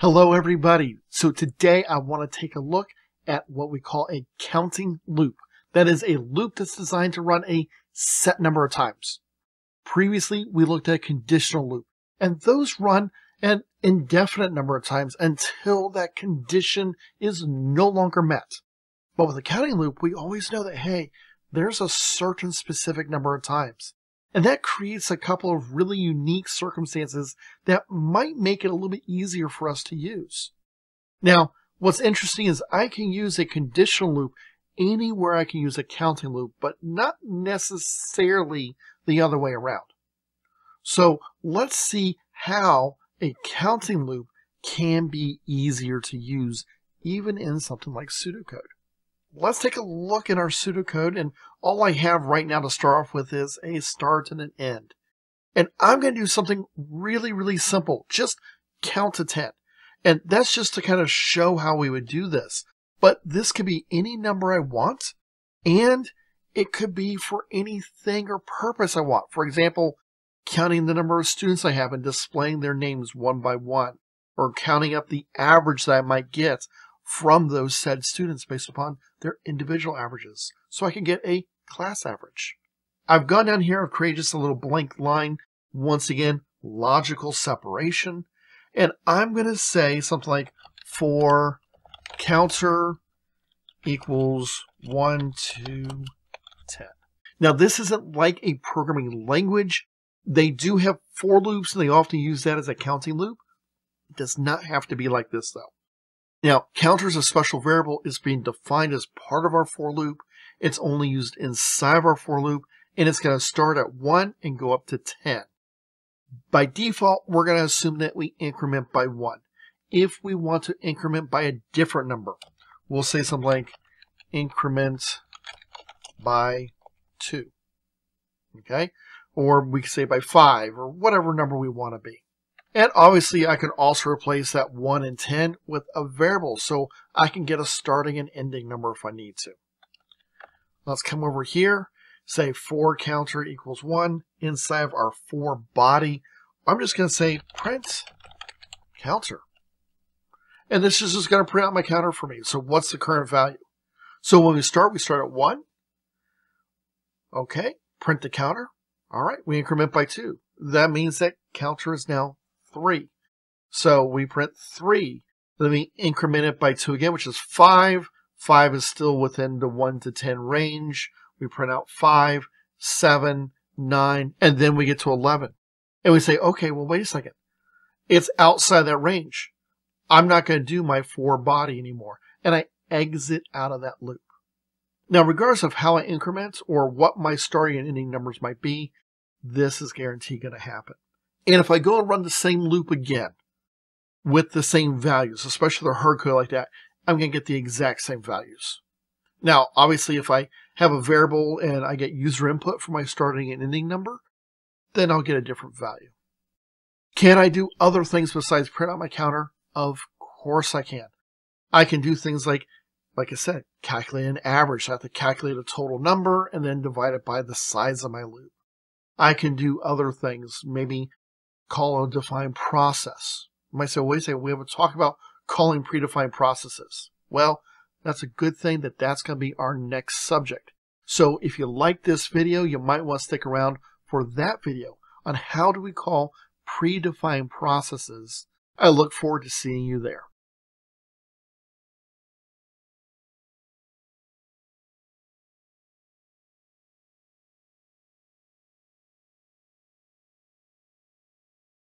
Hello everybody. So today I want to take a look at what we call a counting loop. That is a loop that's designed to run a set number of times. Previously we looked at a conditional loop and those run an indefinite number of times until that condition is no longer met. But with a counting loop we always know that hey, there's a certain specific number of times. And that creates a couple of really unique circumstances that might make it a little bit easier for us to use. Now, what's interesting is I can use a conditional loop anywhere I can use a counting loop, but not necessarily the other way around. So let's see how a counting loop can be easier to use even in something like pseudocode let's take a look at our pseudocode. And all I have right now to start off with is a start and an end. And I'm going to do something really, really simple. Just count to 10. And that's just to kind of show how we would do this. But this could be any number I want. And it could be for anything or purpose I want. For example, counting the number of students I have and displaying their names one by one. Or counting up the average that I might get from those said students based upon their individual averages. So I can get a class average. I've gone down here, I've created just a little blank line. Once again, logical separation. And I'm going to say something like for counter equals 1 to 10. Now, this isn't like a programming language. They do have for loops, and they often use that as a counting loop. It does not have to be like this, though. Now, counter as a special variable is being defined as part of our for loop. It's only used inside of our for loop, and it's going to start at 1 and go up to 10. By default, we're going to assume that we increment by 1. If we want to increment by a different number, we'll say something like increment by 2. Okay? Or we can say by 5, or whatever number we want to be. And obviously I can also replace that 1 and 10 with a variable so I can get a starting and ending number if I need to. Let's come over here, say for counter equals 1. Inside of our for body, I'm just going to say print counter. And this is just going to print out my counter for me. So what's the current value? So when we start, we start at 1. Okay, print the counter. All right, we increment by 2. That means that counter is now 3. So we print 3. Then we increment it by 2 again, which is 5. 5 is still within the 1 to 10 range. We print out 5, 7, 9, and then we get to 11. And we say, okay, well, wait a second. It's outside that range. I'm not going to do my for body anymore. And I exit out of that loop. Now, regardless of how I increment or what my starting and ending numbers might be, this is guaranteed going to happen. And if I go and run the same loop again with the same values, especially the hard code like that, I'm going to get the exact same values. Now, obviously, if I have a variable and I get user input for my starting and ending number, then I'll get a different value. Can I do other things besides print out my counter? Of course I can. I can do things like, like I said, calculate an average. I have to calculate a total number and then divide it by the size of my loop. I can do other things, maybe call a defined process. You might say, wait a second, we haven't talked about calling predefined processes. Well, that's a good thing that that's going to be our next subject. So if you like this video, you might want to stick around for that video on how do we call predefined processes. I look forward to seeing you there.